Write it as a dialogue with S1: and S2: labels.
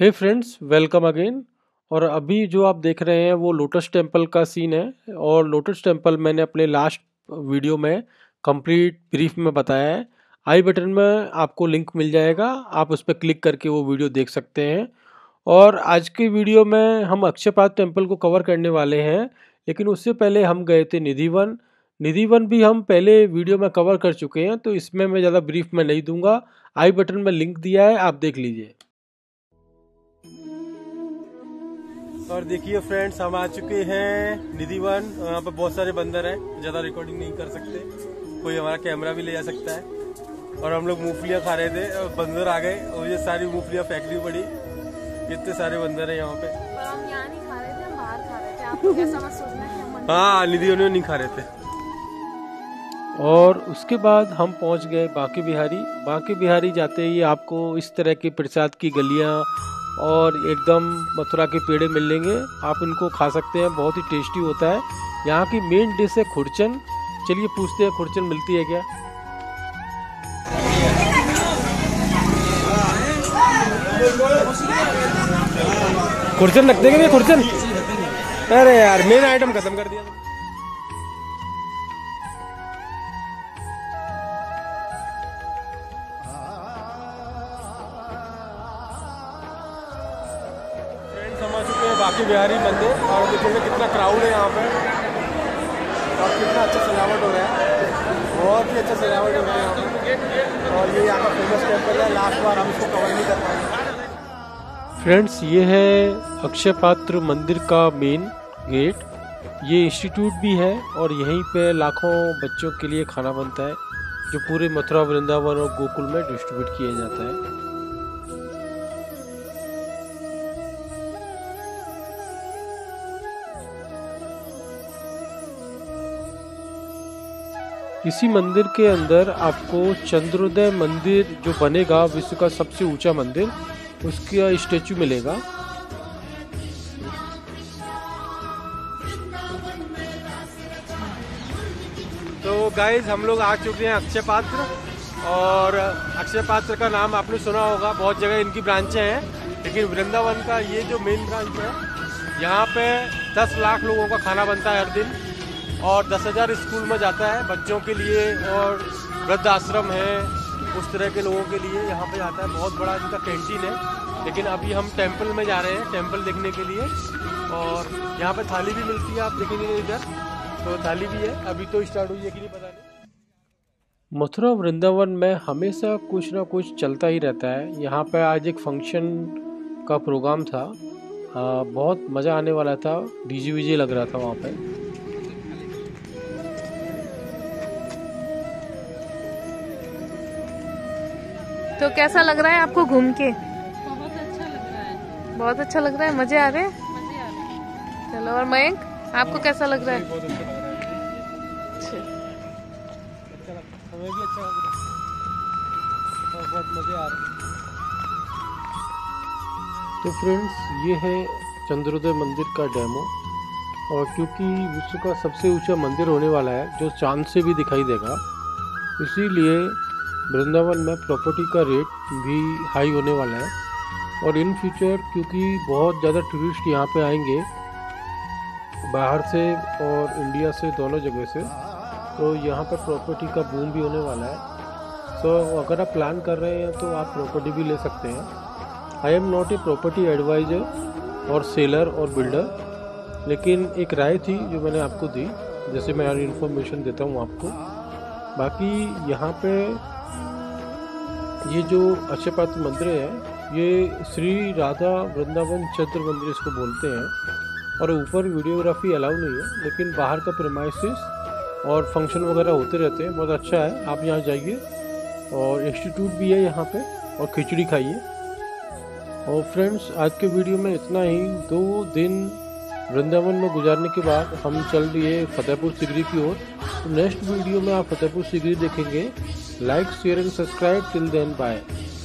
S1: हे friends welcome again और अभी जो आप देख रहे हैं, वो लोटस टेंपल का सीन है। और लोटस टेंपल मैंने अपने लास्ट वीडियो में कंप्लीट ब्रीफ में बताया है। आई बटन में आपको लिंक मिल जाएगा। आप उस पर क्लिक करके वो वीडियो देख सकते हैं। और आज की वीडियो में हम अक्षयपात टेंपल को कवर करने वाले हैं। लेकिन उससे पहले हम गए थे निधिवन निधिवन भी हम पहले वीडियो में कवर कर चुके हैं तो इसमें मैं ज़्यादा ब्रीफ में नहीं दूँगा। आई बटन में लिंक दिया है, आप देख लीजिए। और देखिए फ्रेंड्स हम आ चुके हैं निधिवन। यहाँ पर बहुत सारे बंदर हैं ज़्यादा रिकॉर्डिंग नहीं कर सकते। कोई हमारा कैमरा भी ले जा सकता है। और हम लोग मूंगफलियाँ खा रहे थे और बंदर आ गए और ये सारी मूंगफलियाँ फेंकनी पड़ी। इतने सारे बंदर हैं यहाँ पे।
S2: हम यहाँ नहीं खा रहे थे हम बाहर खा रहे थे। आपको कैसा मत सोचना कि हम मंदिर-
S1: हाँ निधि उन्हें नहीं खा रहे थे। और उसके बाद हम पहुँच गए बाकी बिहारी। बाकी बिहारी जाते ही आपको इस तरह के प्रसाद की गलियाँ और एकदम मथुरा के पेड़े मिलेंगे आप इनको खा सकते हैं, बहुत ही टेस्टी होता है। यहाँ की मेन डिश है खुरचन। चलिए पूछते हैं, खुरचन मिलती है क्या? खुरचन रखते हैं क्या खुरचन? अरे यार मेन आइटम खत्म कर दिया। बाकी बिहारी मंदिर और देखेंगे कितना क्राउड है यहाँ पे। और कितना अच्छा सजावट हो रहा है। बहुत ही अच्छा सजावट हो रहा है यहाँ पे। और ये यहाँ का फ़ेमस टेंपल है। लास्ट बार हम इसको कवर नहीं कर पाए। फ्रेंड्स ये है अक्षय पात्र मंदिर का मेन गेट ये इंस्टीट्यूट भी है, और यहीं पे लाखों बच्चों के लिए खाना बनता है, जो पूरे मथुरा, वृंदावन और गोकुल में डिस्ट्रीब्यूट किया जाता है। इसी मंदिर के अंदर आपको चंद्रोदय मंदिर जो बनेगा, विश्व का सबसे ऊँचा मंदिर, उसका स्टेचू मिलेगा। तो गाइज़ हम लोग आ चुके हैं अक्षय पात्र, और अक्षय पात्र का नाम आपने सुना होगा, बहुत जगह इनकी ब्रांचें हैं, लेकिन वृंदावन का ये जो मेन ब्रांच है, यहाँ पे 10 लाख लोगों का खाना बनता है हर दिन। और दस हज़ार स्कूल में जाता है बच्चों के लिए और वृद्ध आश्रम है उस तरह के लोगों के लिए यहाँ पे आता है। बहुत बड़ा इनका कैंटीन है लेकिन अभी हम टेंपल में जा रहे हैं टेंपल देखने के लिए। और यहाँ पे थाली भी मिलती है आप देखेंगे इधर। तो थाली भी है अभी तो स्टार्ट हुई है कि नहीं पता नहीं। मथुरा वृंदावन में हमेशा कुछ ना कुछ चलता ही रहता है। यहाँ पर आज एक फ़ंक्शन का प्रोग्राम था। आ, बहुत मज़ा आने वाला था डीजे वीजे लग रहा था वहाँ पे।
S2: तो कैसा लग रहा है आपको घूम के?
S3: बहुत अच्छा लग रहा है।
S2: बहुत अच्छा लग रहा है? मज़े आ रहे हैं?
S3: मज़े आ रहे हैं।
S2: चलो और मयंक आपको कैसा लग रहा है?
S1: बहुत अच्छा लग रहा है।
S2: अच्छा।
S1: अच्छा लग हमें भी अच्छा लग रहा है। और बहुत मज़े आ रहे हैं। तो फ्रेंड्स ये है चंद्रोदय मंदिर का डेमो और क्योंकि विश्व का सबसे ऊँचा मंदिर होने वाला है जो चाँद से भी दिखाई देगा इसीलिए वृंदावन में प्रॉपर्टी का रेट भी हाई होने वाला है। और इन फ्यूचर क्योंकि बहुत ज़्यादा टूरिस्ट यहाँ पे आएँगे, बाहर से और इंडिया से दोनों जगह से तो यहाँ पर प्रॉपर्टी का बूम भी होने वाला है। सो अगर आप प्लान कर रहे हैं तो आप प्रॉपर्टी भी ले सकते हैं। I am not a property adviser और सेलर और बिल्डर लेकिन एक राय थी जो मैंने आपको दी, जैसे मैं हर इन्फॉर्मेशन देता हूँ आपको। बाकी यहाँ पे ये जो अक्षयपात्र मंदिर है, ये श्री राधा वृंदावन चंद्र मंदिर इसको बोलते हैं। और ऊपर वीडियोग्राफी अलाउ नहीं है, लेकिन बाहर का प्रमाइसिस और फ़ंक्शन वगैरह होते रहते हैं। बहुत अच्छा है, आप यहाँ जाइए। और इंस्टीट्यूट भी है यहाँ पे, और खिचड़ी खाइए। और फ्रेंड्स आज के वीडियो में इतना ही। दो दिन वृंदावन में गुजारने के बाद हम चल दिए फतेहपुर सिगरी की ओर। तो नेक्स्ट वीडियो में आप फतेहपुर सिगरी देखेंगे। Like, share, and subscribe. Till then, bye.